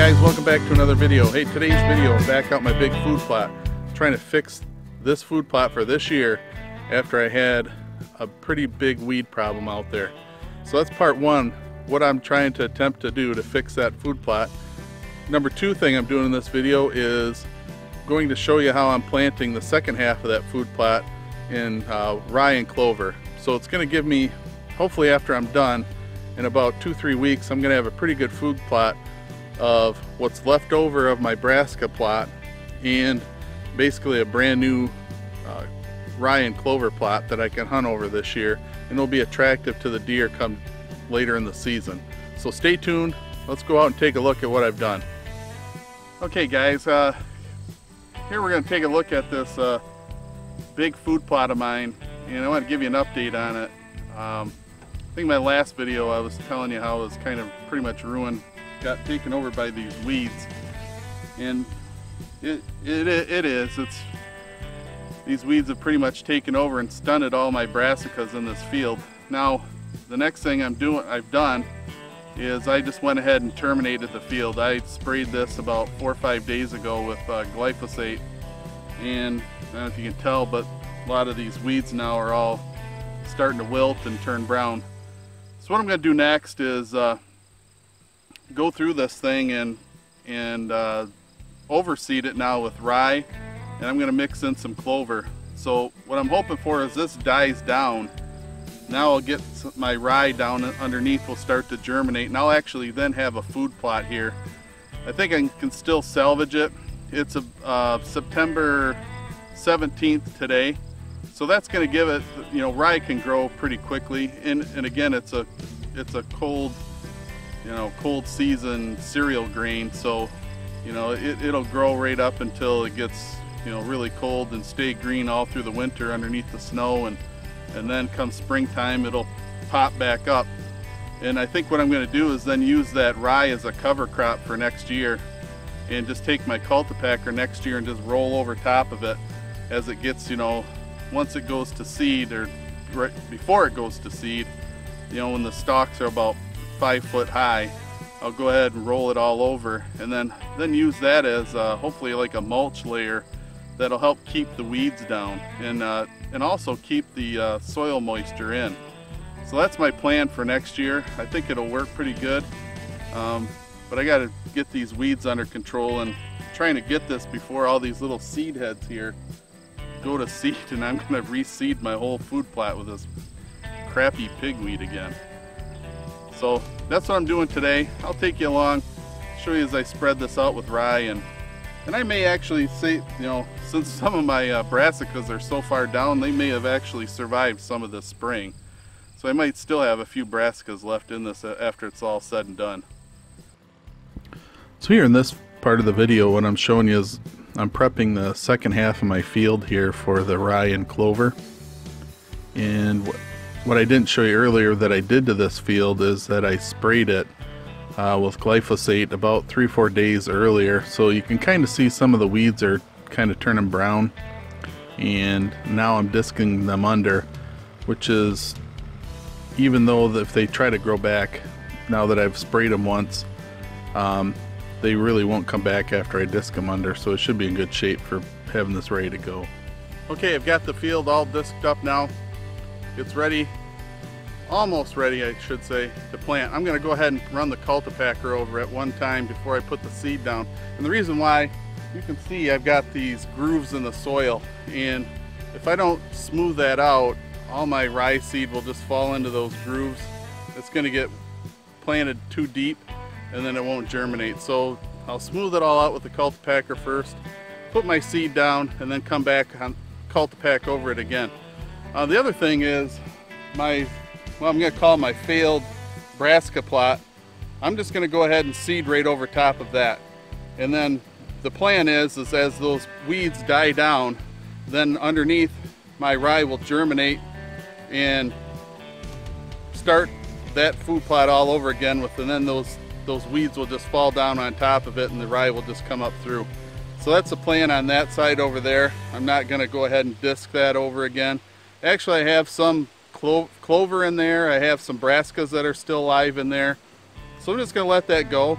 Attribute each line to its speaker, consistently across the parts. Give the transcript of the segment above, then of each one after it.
Speaker 1: welcome back to another video. Hey, today's video, back out my big food plot. trying to fix this food plot for this year after I had a pretty big weed problem out there. So that's part one, what I'm trying to attempt to do to fix that food plot. Number two thing I'm doing in this video is going to show you how I'm planting the second half of that food plot in uh, rye and clover. So it's going to give me, hopefully after I'm done, in about two, three weeks, I'm going to have a pretty good food plot of what's left over of my brassica plot and basically a brand new uh, rye and clover plot that I can hunt over this year and it'll be attractive to the deer come later in the season. So stay tuned. Let's go out and take a look at what I've done. Okay guys, uh, here we're going to take a look at this uh, big food plot of mine and I want to give you an update on it. Um, I think my last video I was telling you how it was kind of pretty much ruined got taken over by these weeds. And it, it, it is. It's these weeds have pretty much taken over and stunted all my brassicas in this field. Now the next thing I'm doing I've done is I just went ahead and terminated the field. I sprayed this about four or five days ago with uh, glyphosate. And I don't know if you can tell but a lot of these weeds now are all starting to wilt and turn brown. So what I'm going to do next is uh, go through this thing and and uh, overseed it now with rye and I'm gonna mix in some clover. So what I'm hoping for is this dies down. Now I'll get my rye down underneath will start to germinate and I'll actually then have a food plot here. I think I can still salvage it. It's a uh, September 17th today. So that's going to give it you know rye can grow pretty quickly and, and again it's a it's a cold you know, cold season cereal grain. So, you know, it, it'll grow right up until it gets, you know, really cold and stay green all through the winter underneath the snow. And, and then come springtime, it'll pop back up. And I think what I'm going to do is then use that rye as a cover crop for next year and just take my cultipacker next year and just roll over top of it as it gets, you know, once it goes to seed or right before it goes to seed, you know, when the stalks are about five foot high. I'll go ahead and roll it all over and then, then use that as uh, hopefully like a mulch layer that'll help keep the weeds down and, uh, and also keep the uh, soil moisture in. So that's my plan for next year. I think it'll work pretty good. Um, but I got to get these weeds under control and trying to get this before all these little seed heads here go to seed and I'm going to reseed my whole food plot with this crappy pigweed again. So that's what I'm doing today. I'll take you along, show you as I spread this out with rye and and I may actually say, you know, since some of my uh, brassicas are so far down, they may have actually survived some of this spring. So I might still have a few brassicas left in this uh, after it's all said and done. So here in this part of the video, what I'm showing you is I'm prepping the second half of my field here for the rye and clover. And what I didn't show you earlier that I did to this field is that I sprayed it uh, with glyphosate about three four days earlier. So you can kind of see some of the weeds are kind of turning brown. And now I'm disking them under which is even though if they try to grow back now that I've sprayed them once um, they really won't come back after I disc them under. So it should be in good shape for having this ready to go. Okay I've got the field all disked up now it's ready, almost ready I should say, to plant. I'm going to go ahead and run the cultipacker over at one time before I put the seed down. And the reason why, you can see I've got these grooves in the soil and if I don't smooth that out, all my rye seed will just fall into those grooves. It's going to get planted too deep and then it won't germinate. So I'll smooth it all out with the cultipacker first, put my seed down, and then come back on cultipack over it again. Uh, the other thing is my, well, I'm going to call my failed brassica plot. I'm just going to go ahead and seed right over top of that. And then the plan is, is as those weeds die down, then underneath my rye will germinate and start that food plot all over again with, and then those, those weeds will just fall down on top of it and the rye will just come up through. So that's the plan on that side over there. I'm not going to go ahead and disc that over again. Actually, I have some clo clover in there. I have some brassicas that are still alive in there. So I'm just going to let that go.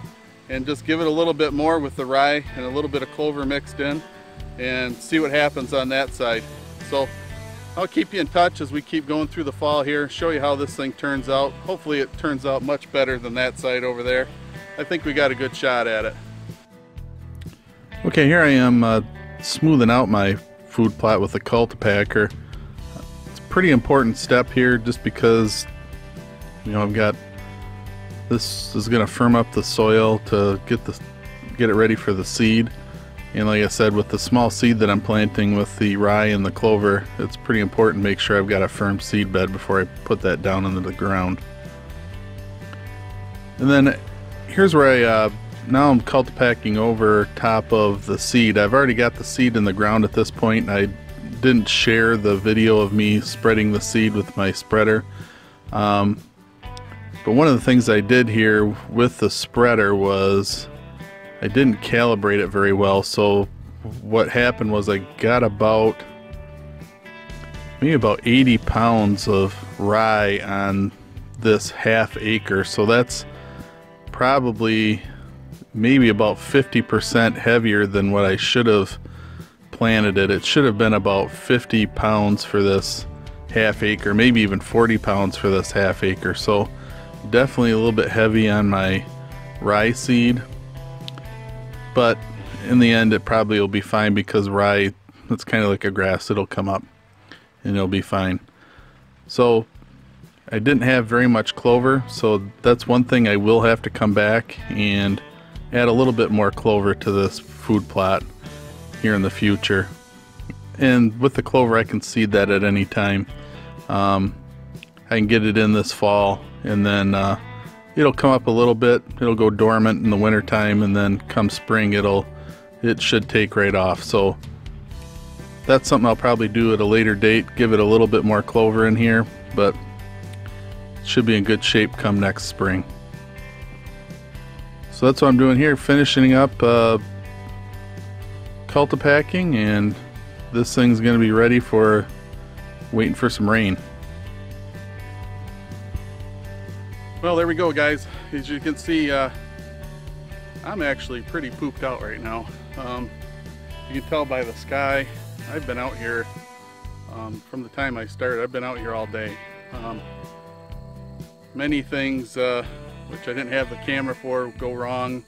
Speaker 1: and just give it a little bit more with the rye and a little bit of clover mixed in and see what happens on that side. So I'll keep you in touch as we keep going through the fall here, show you how this thing turns out. Hopefully it turns out much better than that side over there. I think we got a good shot at it. Okay, here I am uh, smoothing out my food plot with a cultipacker. It's a pretty important step here just because, you know, I've got, this is going to firm up the soil to get the get it ready for the seed. And like I said, with the small seed that I'm planting with the rye and the clover, it's pretty important to make sure I've got a firm seed bed before I put that down into the ground. And then here's where I, uh, now I'm cultipacking over top of the seed. I've already got the seed in the ground at this point. I didn't share the video of me spreading the seed with my spreader. Um, but one of the things I did here with the spreader was I didn't calibrate it very well so what happened was I got about maybe about 80 pounds of rye on this half acre so that's probably maybe about 50% heavier than what I should have planted it. It should have been about 50 pounds for this half acre, maybe even 40 pounds for this half acre. So definitely a little bit heavy on my rye seed but in the end it probably will be fine because rye it's kind of like a grass it'll come up and it'll be fine so I didn't have very much clover so that's one thing I will have to come back and add a little bit more clover to this food plot here in the future. And with the clover I can seed that at any time. Um, I can get it in this fall and then uh, it'll come up a little bit. It'll go dormant in the winter time and then come spring it'll it should take right off. So that's something I'll probably do at a later date give it a little bit more clover in here but it should be in good shape come next spring. So that's what I'm doing here finishing up uh, cultipacking and this thing's gonna be ready for waiting for some rain Well, there we go, guys. As you can see, uh, I'm actually pretty pooped out right now. Um, you can tell by the sky. I've been out here um, from the time I started. I've been out here all day. Um, many things uh, which I didn't have the camera for go wrong.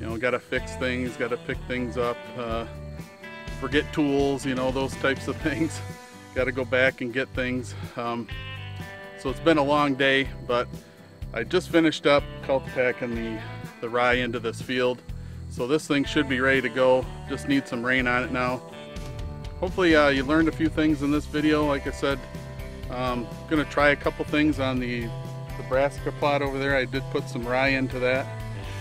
Speaker 1: You know, got to fix things, got to pick things up, uh, forget tools, you know, those types of things. got to go back and get things. Um, so it's been a long day, but I just finished up cultipacking the, the rye into this field. So this thing should be ready to go. Just need some rain on it now. Hopefully uh, you learned a few things in this video. Like I said, um, gonna try a couple things on the, the brassica plot over there. I did put some rye into that.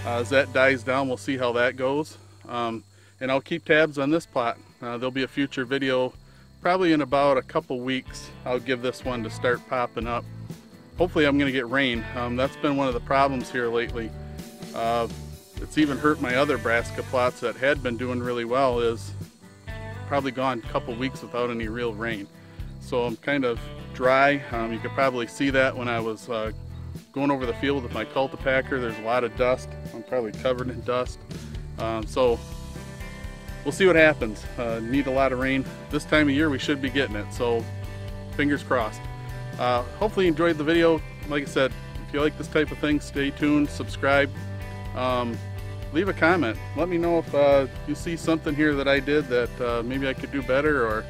Speaker 1: Uh, as that dies down, we'll see how that goes. Um, and I'll keep tabs on this plot. Uh, there'll be a future video probably in about a couple weeks. I'll give this one to start popping up hopefully I'm going to get rain. Um, that's been one of the problems here lately. Uh, it's even hurt my other brassica plots that had been doing really well is probably gone a couple weeks without any real rain. So I'm kind of dry. Um, you could probably see that when I was uh, going over the field with my cultipacker. There's a lot of dust. I'm probably covered in dust. Um, so we'll see what happens. Uh, need a lot of rain. This time of year we should be getting it. So fingers crossed. Uh, hopefully you enjoyed the video. Like I said, if you like this type of thing, stay tuned, subscribe, um, leave a comment. Let me know if uh, you see something here that I did that uh, maybe I could do better or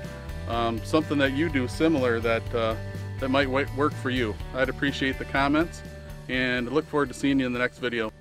Speaker 1: um, something that you do similar that, uh, that might work for you. I'd appreciate the comments and look forward to seeing you in the next video.